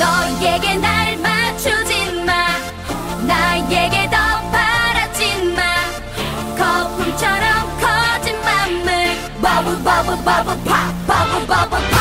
너에게 날 맞추지 마. 나에게 더 바라지 마. 거품처럼 커진 맘을 버블 버블 버블 팝 버블 버블 팝